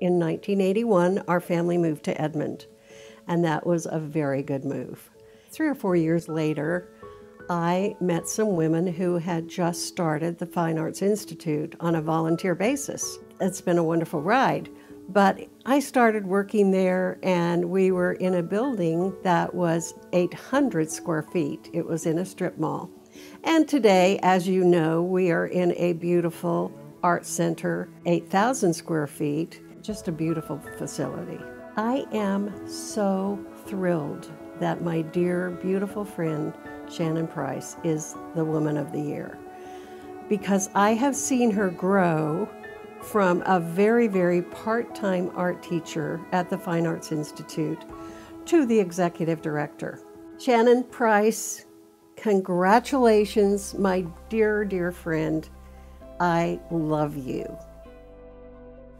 In 1981, our family moved to Edmond, and that was a very good move. Three or four years later, I met some women who had just started the Fine Arts Institute on a volunteer basis. It's been a wonderful ride. But I started working there, and we were in a building that was 800 square feet. It was in a strip mall. And today, as you know, we are in a beautiful art center, 8,000 square feet, just a beautiful facility. I am so thrilled that my dear, beautiful friend Shannon Price is the Woman of the Year because I have seen her grow from a very, very part time art teacher at the Fine Arts Institute to the executive director. Shannon Price, congratulations, my dear, dear friend. I love you.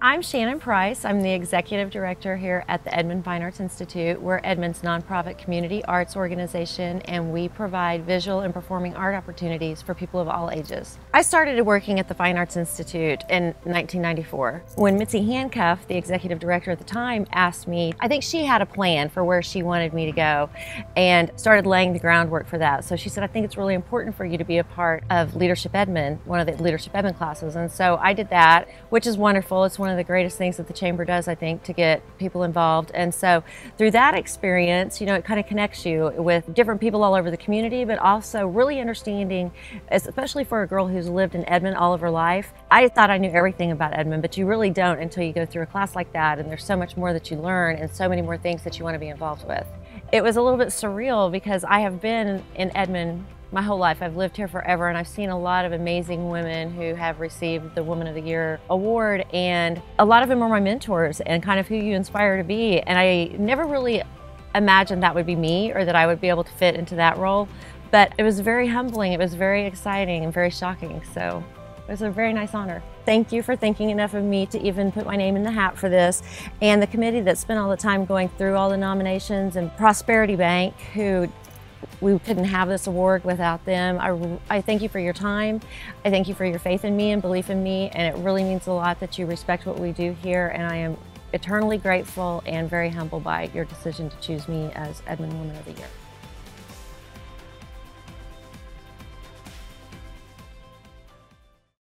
I'm Shannon Price. I'm the Executive Director here at the Edmond Fine Arts Institute. We're Edmond's nonprofit community arts organization and we provide visual and performing art opportunities for people of all ages. I started working at the Fine Arts Institute in 1994. When Mitzi Handcuff, the Executive Director at the time, asked me, I think she had a plan for where she wanted me to go and started laying the groundwork for that. So she said, I think it's really important for you to be a part of Leadership Edmond, one of the Leadership Edmond classes. And so I did that, which is wonderful. It's one of the greatest things that the chamber does, I think, to get people involved. And so through that experience, you know, it kind of connects you with different people all over the community, but also really understanding, especially for a girl who's lived in Edmond all of her life. I thought I knew everything about Edmond, but you really don't until you go through a class like that. And there's so much more that you learn and so many more things that you want to be involved with. It was a little bit surreal because I have been in Edmond my whole life. I've lived here forever and I've seen a lot of amazing women who have received the Woman of the Year award and a lot of them are my mentors and kind of who you inspire to be. And I never really imagined that would be me or that I would be able to fit into that role. But it was very humbling, it was very exciting and very shocking. So it was a very nice honor. Thank you for thinking enough of me to even put my name in the hat for this. And the committee that spent all the time going through all the nominations and Prosperity Bank, who we couldn't have this award without them. I, I thank you for your time. I thank you for your faith in me and belief in me. And it really means a lot that you respect what we do here. And I am eternally grateful and very humbled by your decision to choose me as Edmond Woman of the Year.